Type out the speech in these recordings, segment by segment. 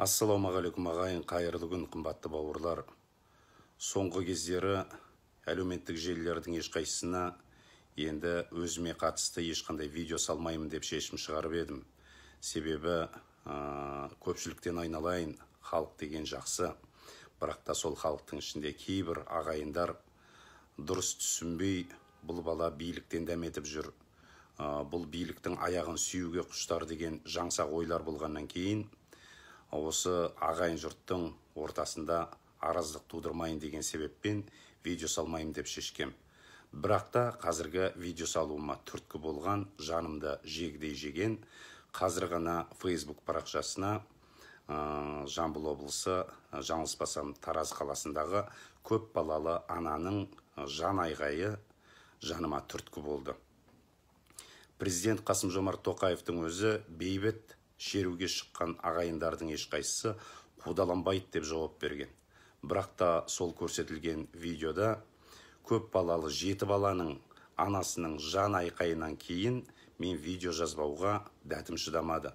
ассалаумағалейкум ағайын қайырлы күн қымбатты бауырлар. Соңғы кездері әлеуметтік желілердің ешқайсысына енді өзіме қатысты ешқандай видео салмаймын деп шешім шығарып едім. Себебі ә, көпшіліктен айналайын халық деген жақсы. Бірақ та сол халықтың ішінде кейбір ағайындар дұрыс түсінбей бұл бала биліктен дәметіп жүр. Ә, бұл биліктің аяғын сүюге құштар деген жаңсақ ойлар болғаннан кейін осы ағайын жұрттың ортасында араздық тудырмайын деген себеппен видео салмаймын деп шешкем. Бірақ та қазіргі видео салуыма түрткі болған жанымды жегідей жеген. Қазір ғана фейсбук парақшасына ә, жамбыл облысы жаңылыспасам тараз қаласындағы көп балалы ананың жан айғайы жаныма түрткі болды. Президент қасым жомарт тоқаевтың өзі бейбіт шеруге шыққан ағайындардың ешқайсысы қудаланбайды деп жауап берген. Бірақ та сол көрсетілген видеода көп балалы жеті баланың анасының жан айқайынан кейін мен видео жазбауға дәтім шыдамады.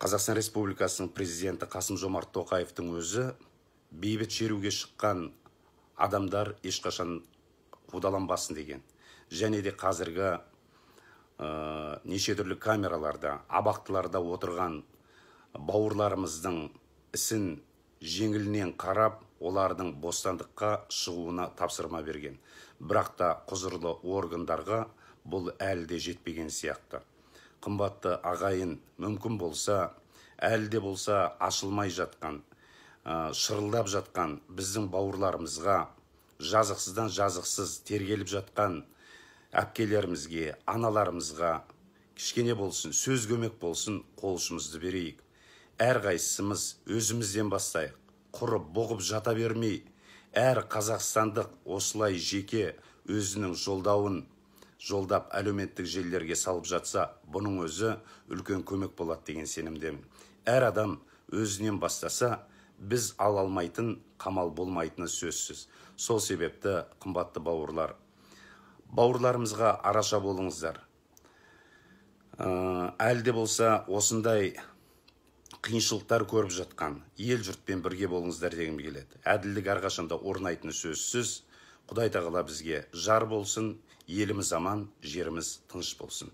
Қазақстан республикасының президенті қасым жомарт тоқаевтың өзі бейбіт шеруге шыққан адамдар ешқашан қудаланбасын деген. Және де қазіргі ә, неше түрлі камераларда абақтыларда отырған бауырларымыздың ісін жеңілінен қарап олардың бостандыққа шығуына тапсырма берген. Бірақ та құзырлы органдарға бұл әлі де жетпеген сияқты. Қымбатты ағайын мүмкін болса әлі де болса ашылмай жатқан ә, шырылдап жатқан біздің бауырларымызға жазықсыздан жазықсыз тергеліп жатқан әпкелерімізге аналарымызға кішкене болсын сөз көмек болсын қол ұшымызды берейік. Әрқайсымыз өзімізден бастайық. Құрып бұғып жата бермей әр қазақстандық осылай жеке өзінің жолдауын жолдап әлеуметтік желілерге салып жатса бұның өзі үлкен көмек болады деген сенімдемін. Әр адам өзінен бастаса біз ала алмайтын қамал болмайтыны сөзсіз. Сол себепті қымбатты бауырлар бауырларымызға араша болыңыздар. Ә, болса осындай қиыншылықтар көріп жатқан ел жұртпен бірге болыңыздар дегім келеді. Әділдік әрқашанда орнайтыны сөзсіз. Құдай тағала бізге жар болсын еліміз аман жеріміз тыныш болсын.